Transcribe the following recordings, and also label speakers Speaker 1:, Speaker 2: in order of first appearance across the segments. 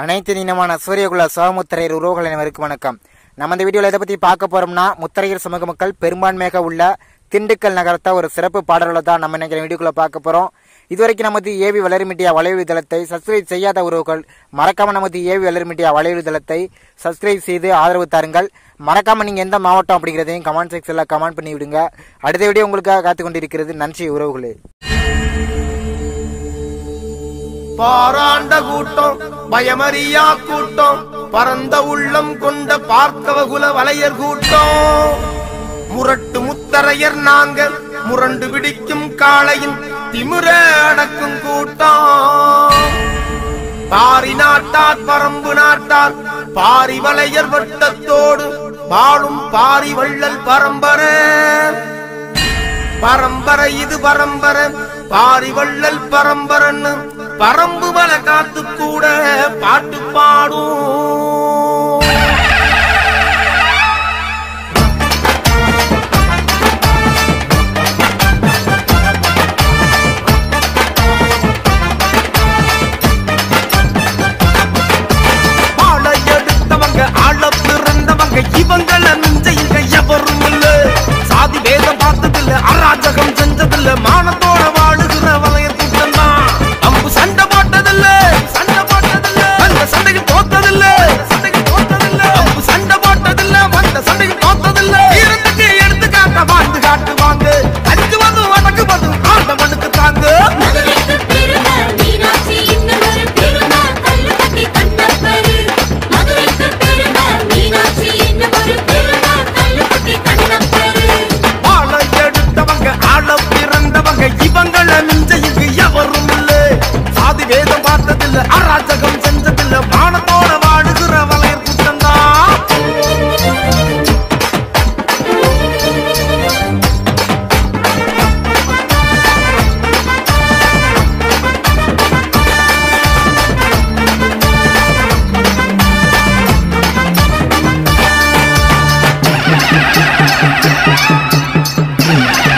Speaker 1: அனைத்து இனமான சூரியகுல சோமுத்திரையர் உறவுகள் அனைவருக்கும் வணக்கம். நம்ம இந்த வீடியோவில் எதை பற்றி பார்க்க போறோம்னா முத்திரையர் சமூக மக்கள் பெரும்பான்மையாக உள்ள திண்டுக்கல் நகரத்தை ஒரு சிறப்பு பாடல்களை தான் நம்ம நினைக்கிற வீடியோக்குள்ள பார்க்க போறோம். இதுவரைக்கும் நமது ஏவி வளரி மீடியா வலையொலி தளத்தை சப்ஸ்கிரைப் செய்யாத உறவுகள் மறக்காம நமது ஏவி வளரி மீடியா வலையொலி தளத்தை சப்ஸ்கிரைப் செய்து ஆதரவு தாருங்கள். மறக்காம நீங்க எந்த மாவட்டம் அப்படிங்கிறதையும் கமெண்ட் செக்ஷன்ல கமெண்ட் பண்ணி விடுங்க அடுத்த வீடியோ உங்களுக்காக காத்து கொண்டிருக்கிறது நன்றி உறவுகளே.
Speaker 2: பாராண்ட கூட்டம் பயமறியா கூட்டம் பரந்த உள்ளம் கொண்ட பார்க்கவகுல வலையர் கூட்டம். முரட்டு முத்தரையர் நாங்கள் முரண்டு பிடிக்கும் காளையின் திமுற அடக்கும் கூட்டம். பாரி நாட்டார் பரம்பு நாட்டார் பாரி வளையர் வட்டத்தோடு வாழும் பாரி வள்ளல் பரம்பரை. பரம்பரை இது பரம்பரை பாரி வள்ளல் பரம்பரன்னு பரம்பு பல காத்து கூட பாட்டு பாடும்.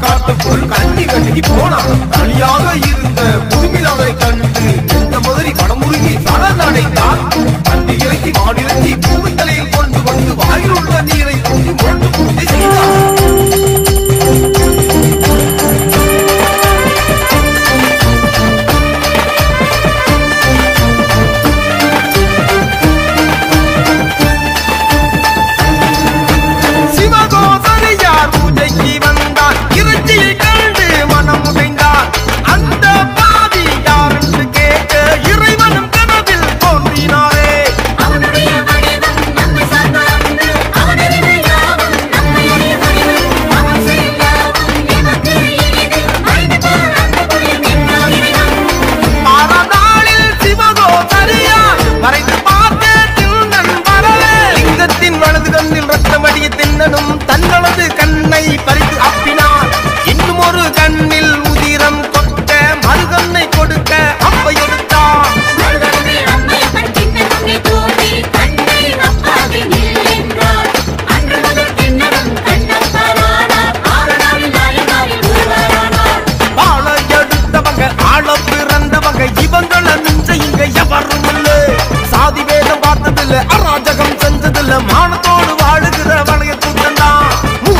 Speaker 3: காட்டுக்குள் கண்ணி கண்ணிக்கு போனான் தனியாக இருந்த குருமிலாவை கண்டு இந்த
Speaker 2: மாதிரி படமுருகி தலை நடைத்தான்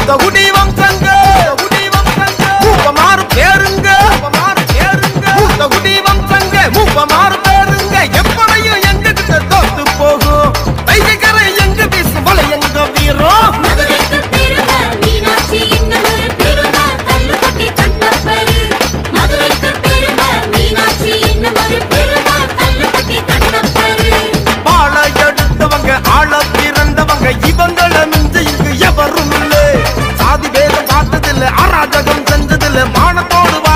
Speaker 2: 在屋里。torna todo